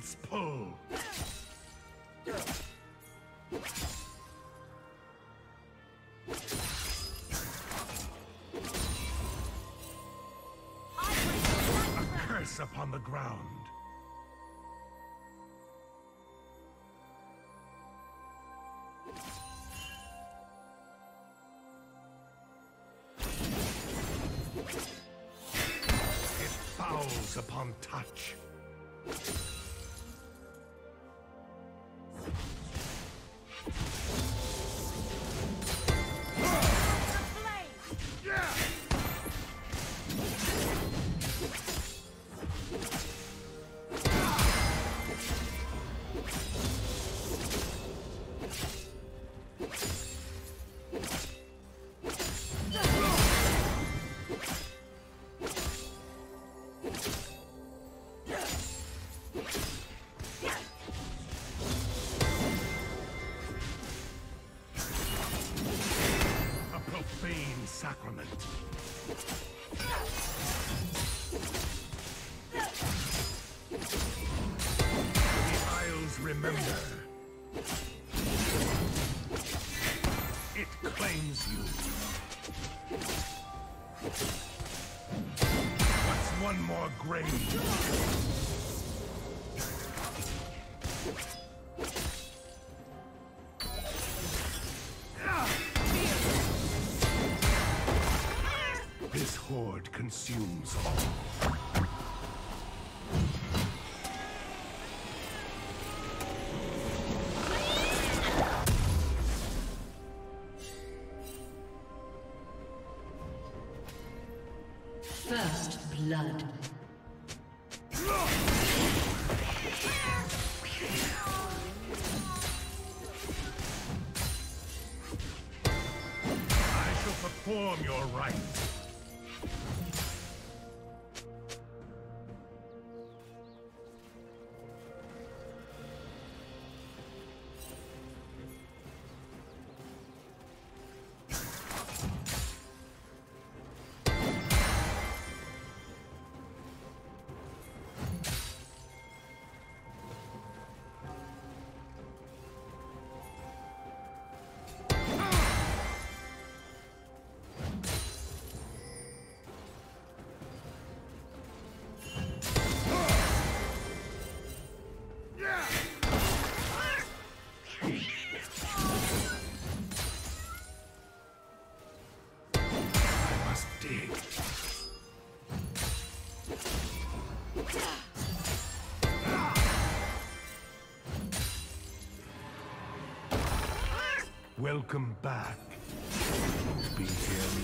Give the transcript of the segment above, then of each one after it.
its pull. A curse upon the ground. Upon touch. One more grave? This horde consumes all. Welcome back. Be here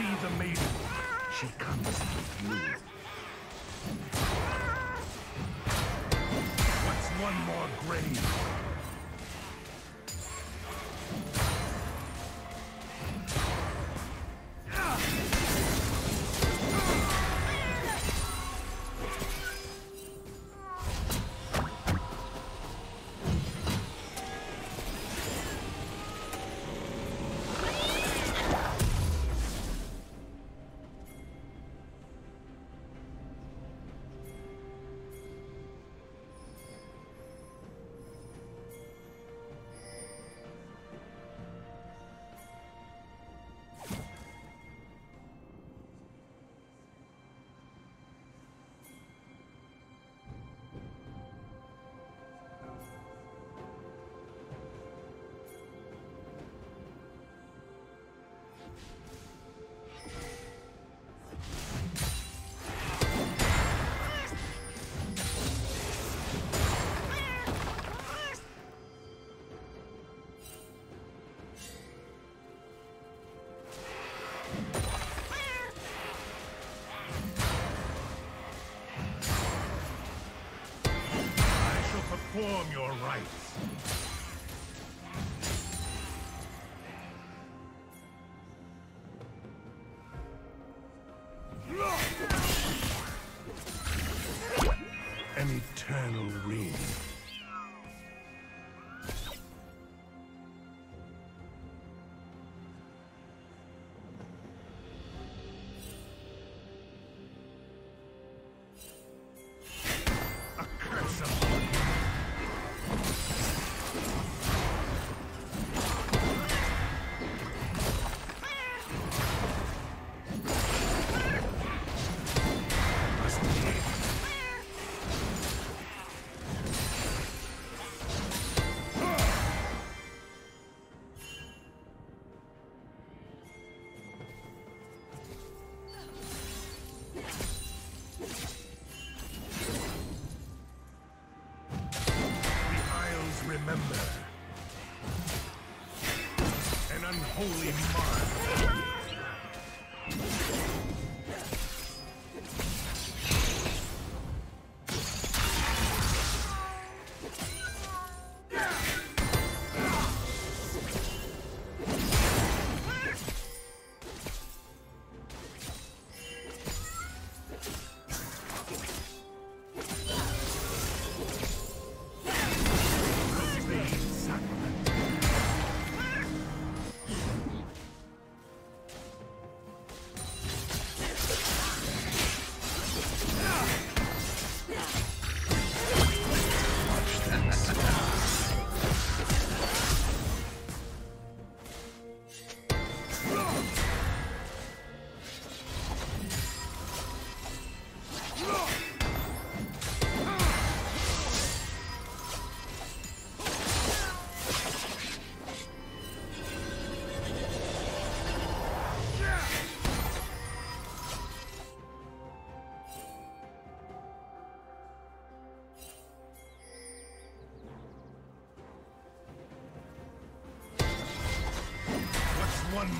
see the maiden. She comes with you. What's one more grave?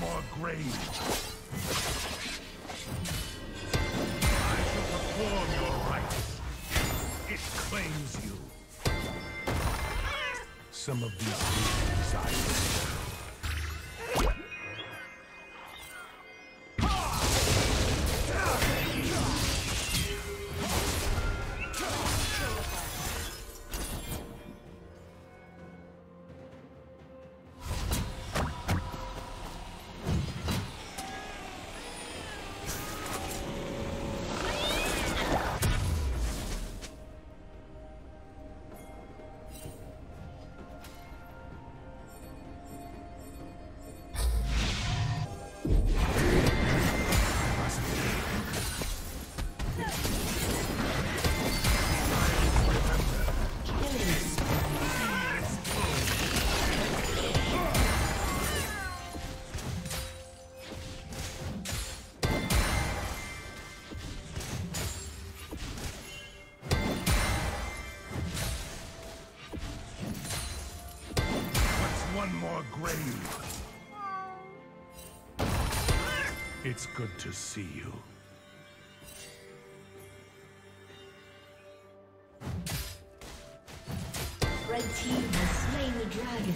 More grave? I shall perform your rites. It claims you. Some of these visions I It's good to see you. Red team has slain the dragon.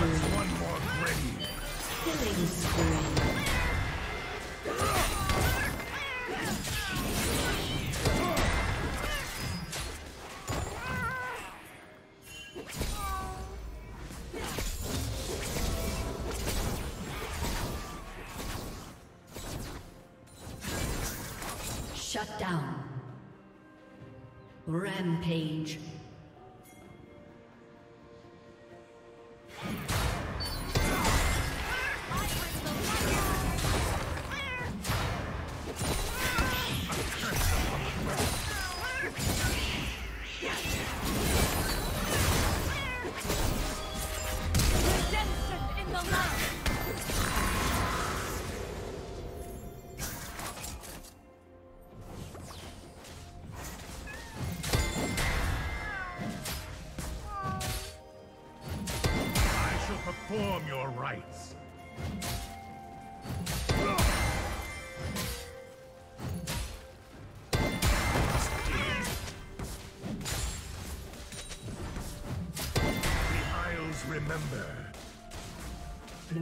Spree. One more grave. Killing spree. Shut down. Rampage.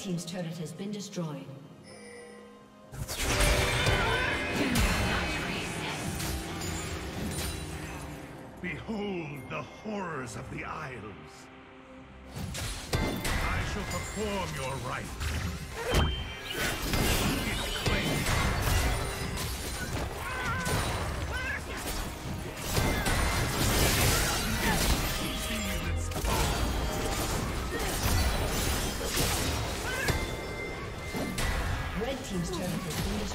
team's turret has been destroyed. Behold the horrors of the Isles. I shall perform your rites.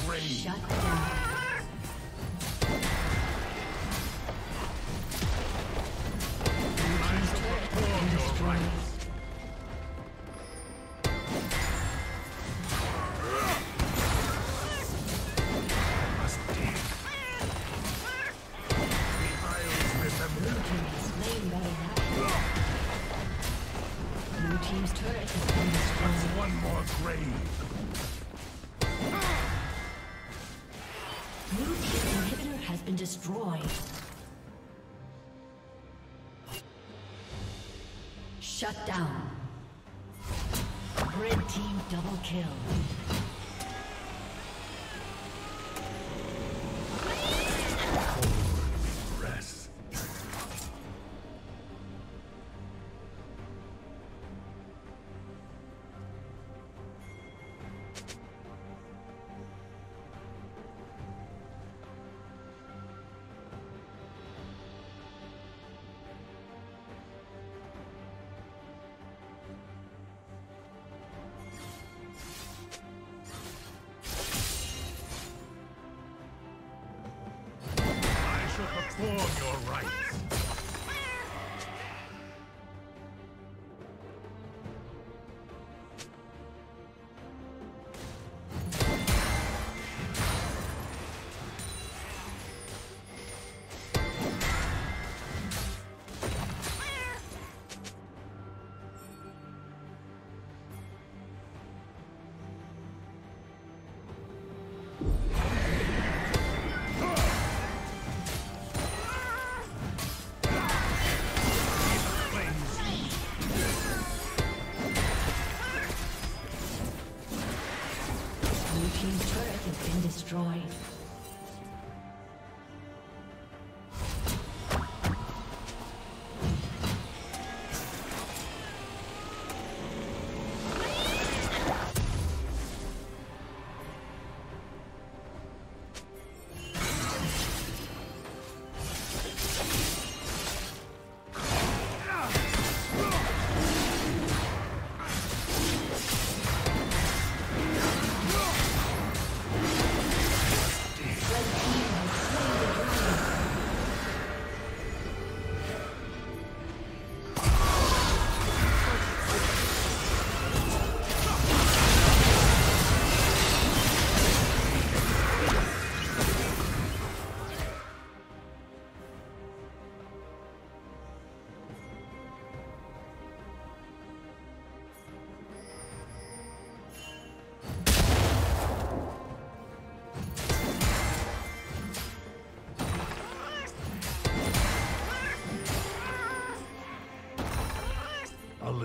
grave. Blue team's inhibitor has been destroyed. Shut down. Red team double kill.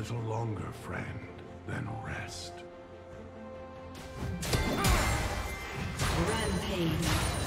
little longer, friend, than rest. Rampage.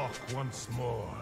walk once more.